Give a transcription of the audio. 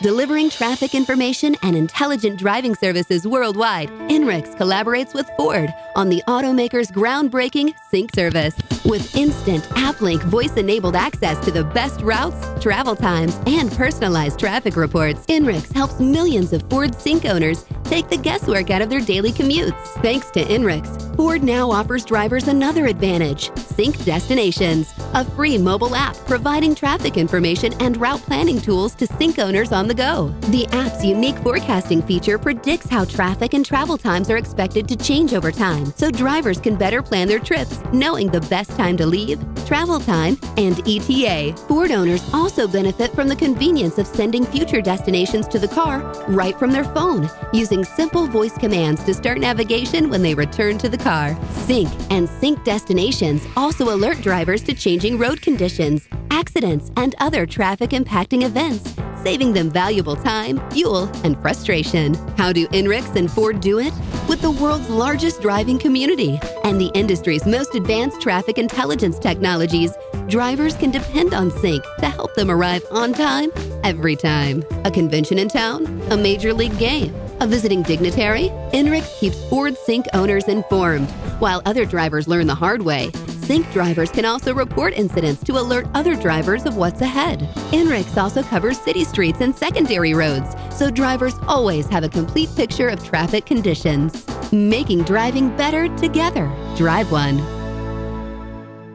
Delivering traffic information and intelligent driving services worldwide, INRIX collaborates with Ford on the automaker's groundbreaking Sync service. With instant AppLink voice enabled access to the best routes, travel times, and personalized traffic reports, INRIX helps millions of Ford Sync owners take the guesswork out of their daily commutes. Thanks to INRIX, Ford now offers drivers another advantage Sync Destinations, a free mobile app providing traffic information and route planning tools to sync owners on the go. The app's unique forecasting feature predicts how traffic and travel times are expected to change over time, so drivers can better plan their trips, knowing the best time to leave, travel time, and ETA. Ford owners also benefit from the convenience of sending future destinations to the car right from their phone, using simple voice commands to start navigation when they return to the car. Sync and Sync Destinations also alert drivers to changing road conditions, accidents, and other traffic impacting events saving them valuable time, fuel, and frustration. How do INRIX and Ford do it? With the world's largest driving community and the industry's most advanced traffic intelligence technologies, drivers can depend on Sync to help them arrive on time, every time. A convention in town? A major league game? A visiting dignitary? INRIX keeps Ford Sync owners informed, while other drivers learn the hard way. Sync drivers can also report incidents to alert other drivers of what's ahead. INRIX also covers city streets and secondary roads, so drivers always have a complete picture of traffic conditions. Making driving better together. Drive one.